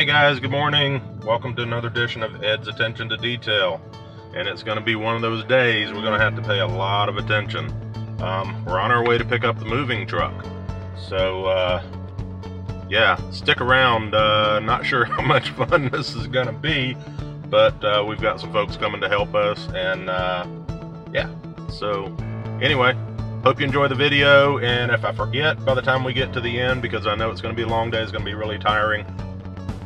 Hey guys, good morning. Welcome to another edition of Ed's Attention to Detail. And it's going to be one of those days we're going to have to pay a lot of attention. Um, we're on our way to pick up the moving truck. So, uh, yeah, stick around. Uh, not sure how much fun this is going to be, but uh, we've got some folks coming to help us. And uh, yeah, so anyway, hope you enjoy the video. And if I forget by the time we get to the end, because I know it's going to be a long day, it's going to be really tiring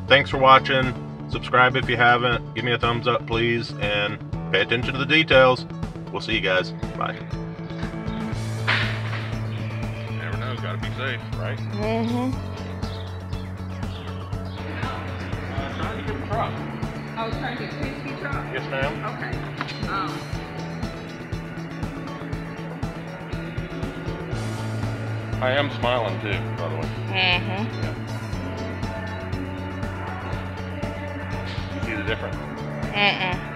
thanks for watching. Subscribe if you haven't. Give me a thumbs up, please, and pay attention to the details. We'll see you guys. Bye. never know. Got to be safe, right? Mm-hmm. Uh, trying to get the truck. I was trying to get whiskey truck. Yes, ma'am. Okay. Um, I am smiling too, by the way. mm-hmm. You see the eh, eh.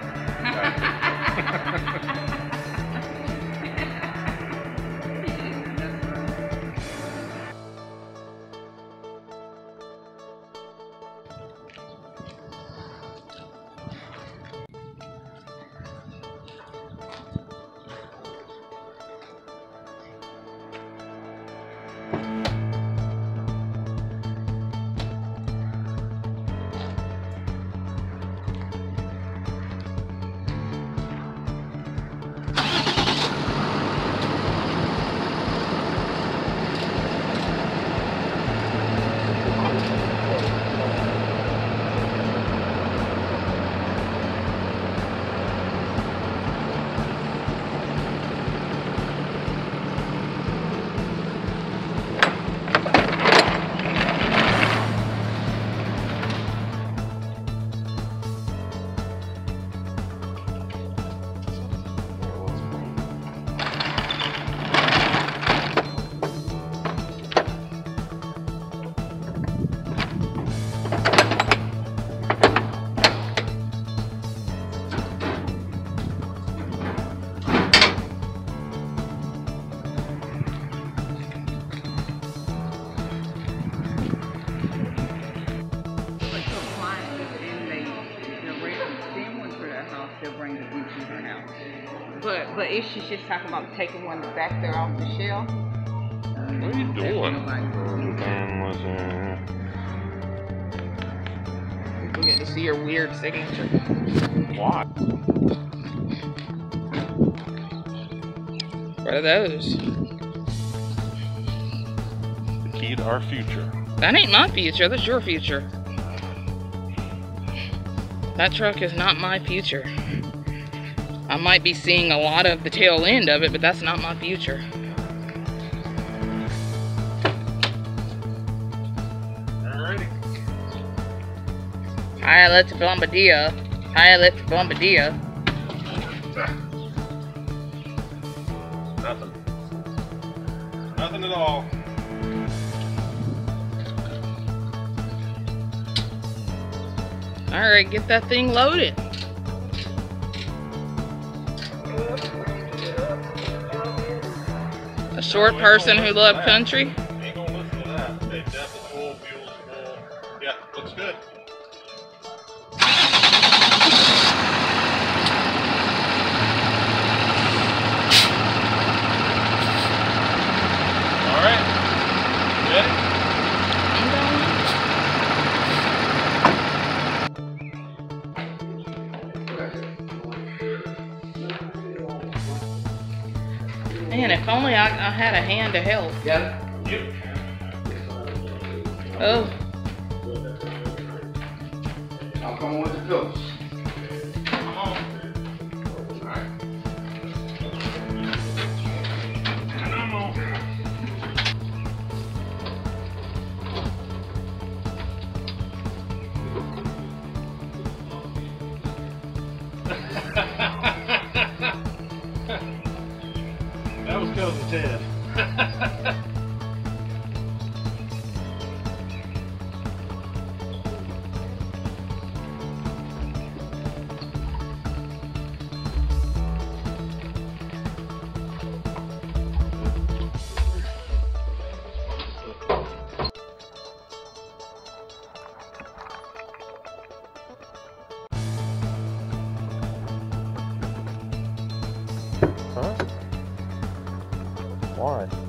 But but she's just talking about taking one back there off the shelf, What are you doing? we get to see her weird signature. What? What are those? The key to our future. That ain't my future, that's your future. That truck is not my future. I might be seeing a lot of the tail end of it, but that's not my future. Alrighty. Pilot Bombardier. Pilot Bombardier. Nothing. Nothing at all. Alright, get that thing loaded. Short person who loved country. Ain't gonna listen to that. Fuel's full. Uh, yeah, looks good. I, had a hand to help. Yep. Oh, I'll come with the pills. That was Cousin Ted. huh? Warren.